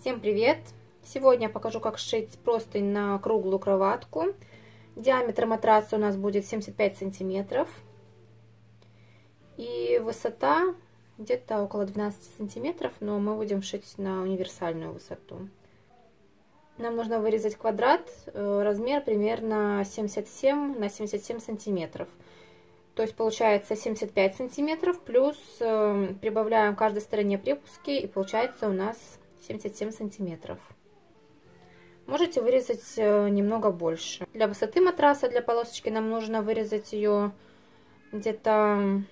Всем привет! Сегодня я покажу, как сшить простынь на круглую кроватку. Диаметр матраса у нас будет 75 сантиметров. И высота где-то около 12 сантиметров, но мы будем шить на универсальную высоту. Нам нужно вырезать квадрат, э, размер примерно 77 на 77 сантиметров. То есть получается 75 сантиметров, плюс э, прибавляем каждой стороне припуски, и получается у нас 77 сантиметров. Можете вырезать э, немного больше. Для высоты матраса, для полосочки нам нужно вырезать ее где-то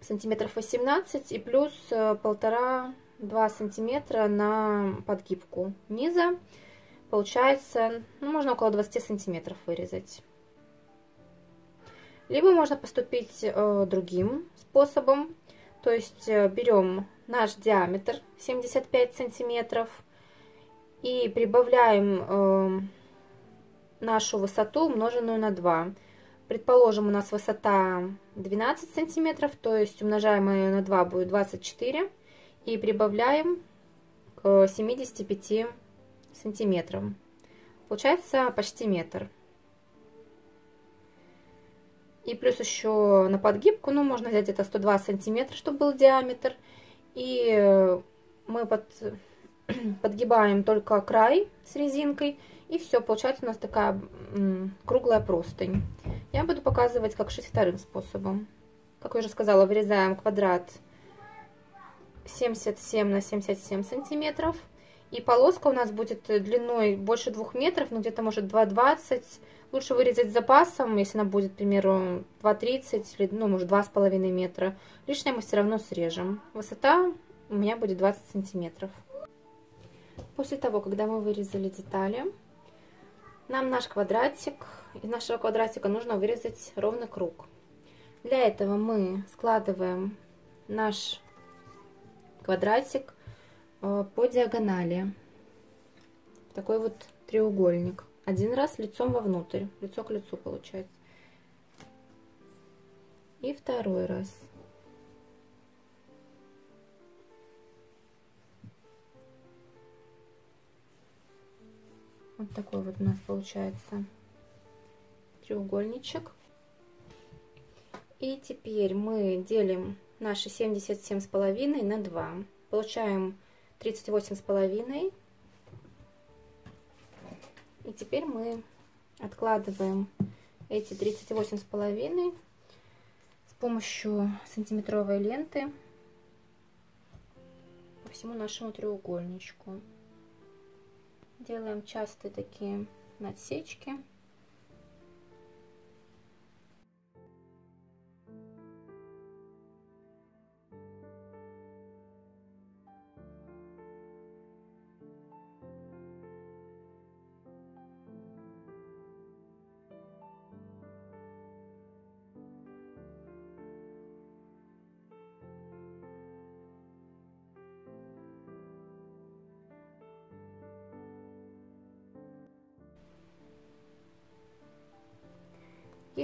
сантиметров 18 и плюс э, полтора-два сантиметра на подгибку низа. Получается, ну, можно около 20 сантиметров вырезать. Либо можно поступить э, другим способом. То есть э, берем наш диаметр 75 сантиметров и прибавляем э, нашу высоту умноженную на 2. Предположим, у нас высота 12 сантиметров, то есть умножаем ее на 2 будет 24. И прибавляем к 75 сантиметрам. Получается почти метр. И плюс еще на подгибку, ну, можно взять это 102 сантиметра, чтобы был диаметр. И мы под, подгибаем только край с резинкой. И все, получается у нас такая круглая простынь. Я буду показывать, как шить вторым способом. Как я уже сказала, вырезаем квадрат 77 на 77 сантиметров. И полоска у нас будет длиной больше 2 метров, ну где-то может 2,20 Лучше вырезать с запасом, если она будет, к примеру, 2,30 или, ну, может, 2,5 метра. Лишнее мы все равно срежем. Высота у меня будет 20 сантиметров. После того, когда мы вырезали детали, нам наш квадратик, из нашего квадратика нужно вырезать ровный круг. Для этого мы складываем наш квадратик э, по диагонали. Такой вот треугольник. Один раз лицом вовнутрь, лицо к лицу получается. И второй раз. Вот такой вот у нас получается треугольничек. И теперь мы делим наши 77 с половиной на 2. Получаем 38 с половиной и теперь мы откладываем эти 38 с половиной с помощью сантиметровой ленты по всему нашему треугольничку. Делаем частые такие надсечки.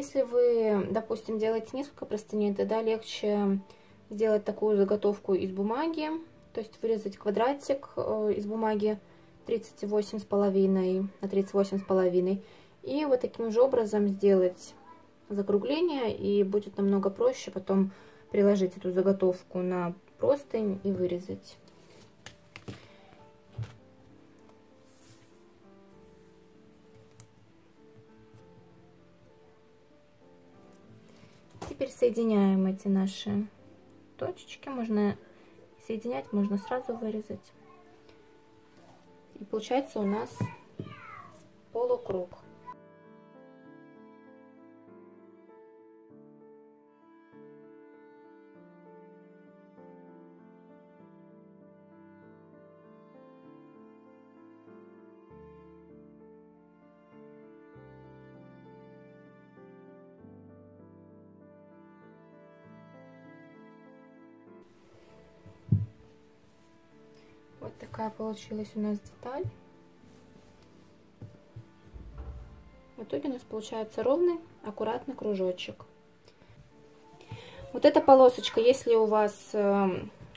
Если вы, допустим, делаете несколько простыней, тогда легче сделать такую заготовку из бумаги, то есть вырезать квадратик э, из бумаги 38,5 на 38,5 и вот таким же образом сделать закругление и будет намного проще потом приложить эту заготовку на простынь и вырезать. Теперь соединяем эти наши точечки. Можно соединять, можно сразу вырезать. И получается у нас полукруг. Получилась у нас деталь. В итоге у нас получается ровный, аккуратный кружочек. Вот эта полосочка, если у вас э,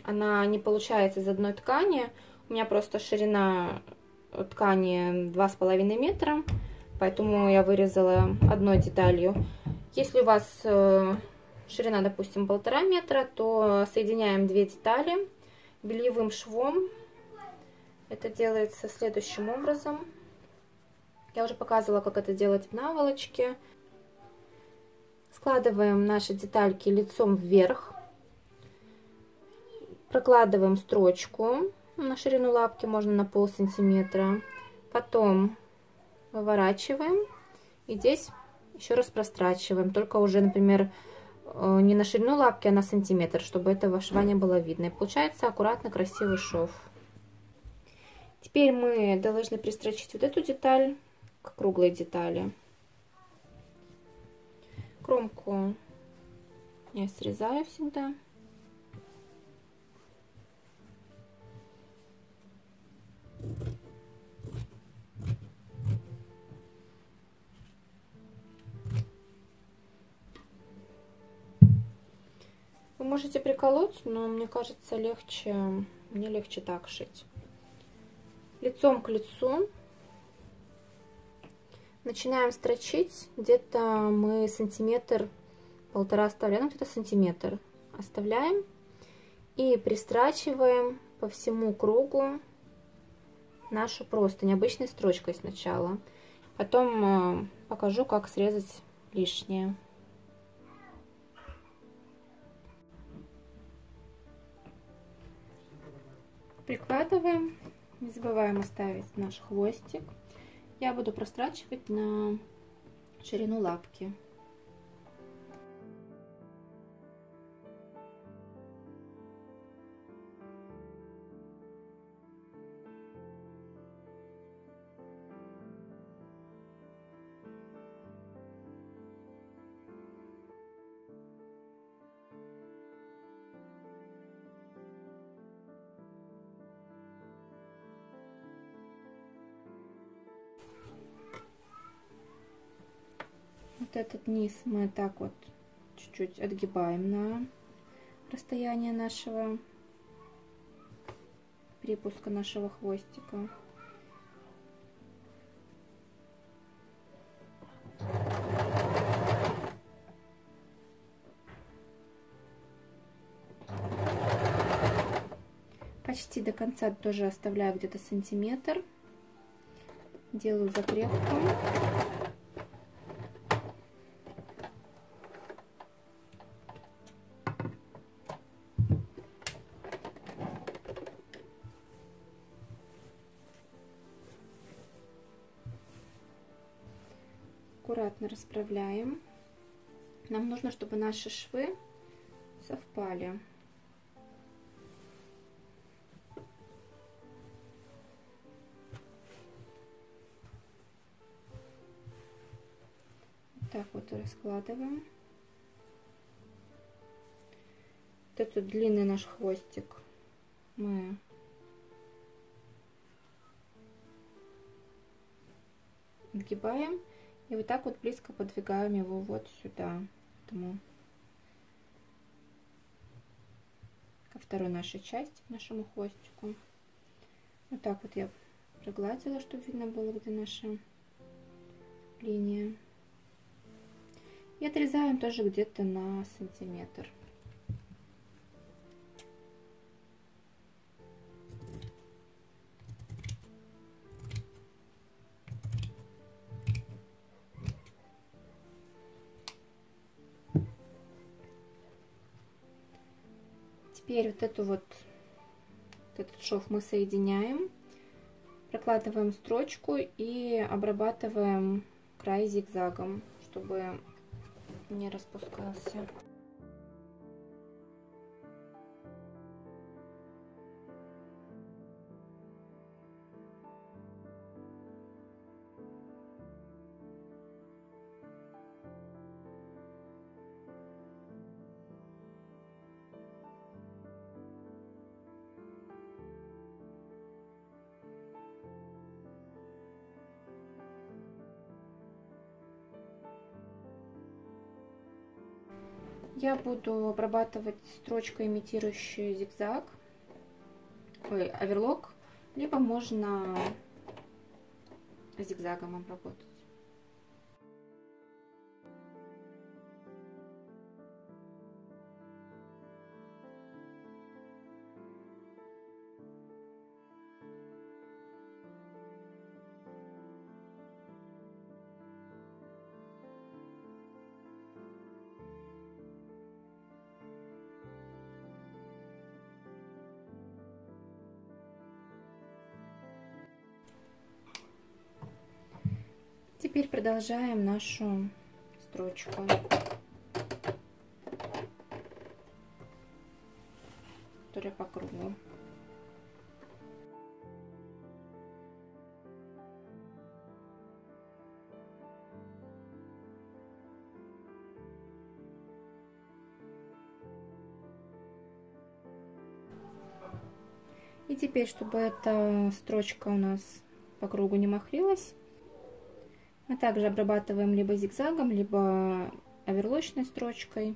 она не получается из одной ткани. У меня просто ширина ткани 2,5 метра, поэтому я вырезала одной деталью. Если у вас э, ширина, допустим, полтора метра, то соединяем две детали бельевым швом. Это делается следующим образом. Я уже показывала, как это делать в наволочке. Складываем наши детальки лицом вверх. Прокладываем строчку на ширину лапки, можно на пол сантиметра. Потом выворачиваем. И здесь еще раз прострачиваем. Только уже, например, э, не на ширину лапки, а на сантиметр, чтобы этого шва не было видно. И получается аккуратно красивый шов. Теперь мы должны пристрочить вот эту деталь к круглой детали. Кромку я срезаю всегда. Вы можете приколоть, но мне кажется легче, мне легче так шить. Лицом к лицу начинаем строчить. Где-то мы сантиметр, полтора оставляем, ну, где-то сантиметр оставляем. И пристрачиваем по всему кругу нашу просто необычной строчкой сначала. Потом э, покажу, как срезать лишнее. Прикладываем. Не забываем оставить наш хвостик я буду прострачивать на ширину лапки. Вот этот низ мы так вот чуть-чуть отгибаем на расстояние нашего припуска нашего хвостика. Почти до конца тоже оставляю где-то сантиметр. Делаю закрепку. Расправляем. Нам нужно, чтобы наши швы совпали. так вот раскладываем. Вот этот длинный наш хвостик мы отгибаем и вот так вот близко подвигаем его вот сюда. Поэтому ко второй нашей части, нашему хвостику. Вот так вот я пригладила, чтобы видно было, где наша линия. И отрезаем тоже где-то на сантиметр. Теперь вот эту вот, этот шов мы соединяем, прокладываем строчку и обрабатываем край зигзагом, чтобы не распускался. Я буду обрабатывать строчкой, имитирующую зигзаг, ой, оверлок, либо можно зигзагом обработать. Теперь продолжаем нашу строчку. Которая по кругу. И теперь, чтобы эта строчка у нас по кругу не махрилась, мы также обрабатываем либо зигзагом, либо оверлочной строчкой,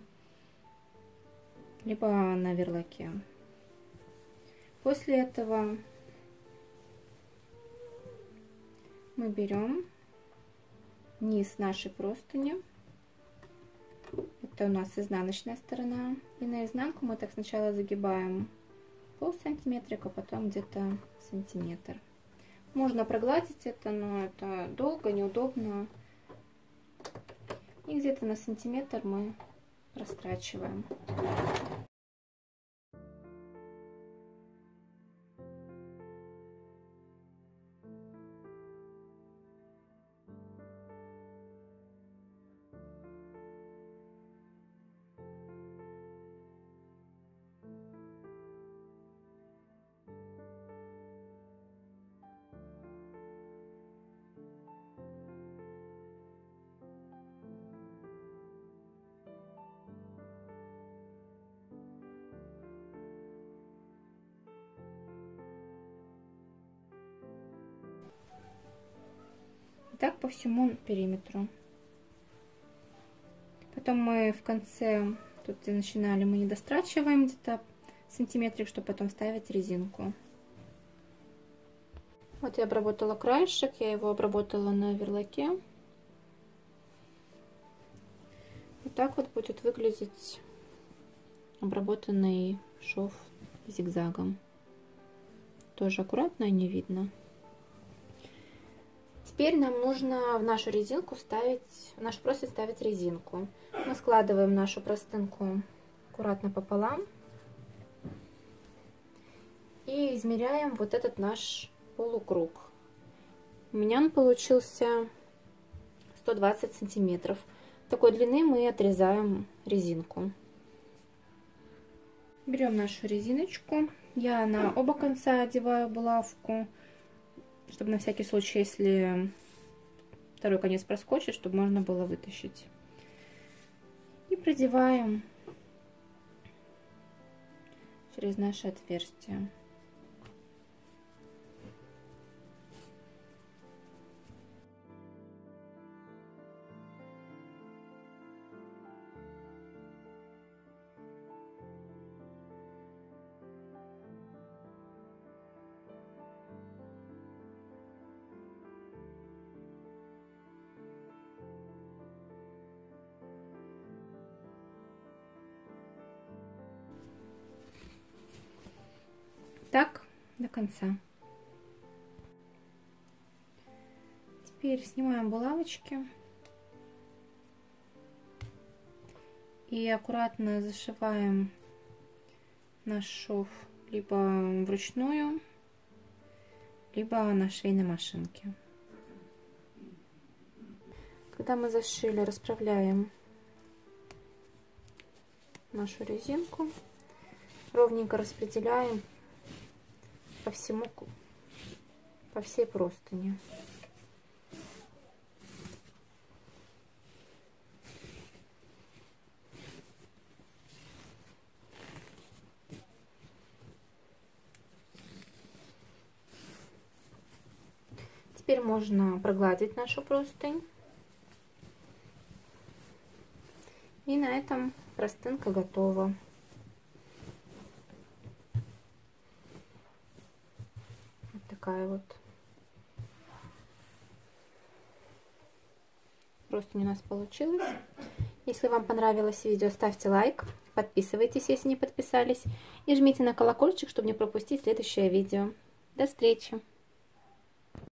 либо на верлаке. После этого мы берем низ нашей простыни. Это у нас изнаночная сторона. И на изнанку мы так сначала загибаем пол сантиметрика, потом где-то сантиметр. Можно прогладить это, но это долго, неудобно. И где-то на сантиметр мы растрачиваем. так по всему периметру. Потом мы в конце, тут где начинали, мы не дострачиваем где-то сантиметрик, чтобы потом ставить резинку. Вот я обработала краешек, я его обработала на верлаке. Вот так вот будет выглядеть обработанный шов зигзагом. Тоже аккуратно, не видно. Теперь нам нужно в нашу резинку вставить, в наш простынь ставить резинку. Мы складываем нашу простынку аккуратно пополам. И измеряем вот этот наш полукруг. У меня он получился 120 сантиметров. Такой длины мы отрезаем резинку. Берем нашу резиночку. Я на оба конца одеваю булавку чтобы на всякий случай, если второй конец проскочит, чтобы можно было вытащить. И продеваем через наше отверстие. Так до конца. Теперь снимаем булавочки и аккуратно зашиваем наш шов либо вручную, либо на швейной машинке. Когда мы зашили, расправляем нашу резинку, ровненько распределяем по всему, по всей простыне. Теперь можно прогладить нашу простынь. И на этом простынка готова. Такая вот. Просто у нас получилось. Если вам понравилось видео, ставьте лайк, подписывайтесь, если не подписались, и жмите на колокольчик, чтобы не пропустить следующее видео. До встречи!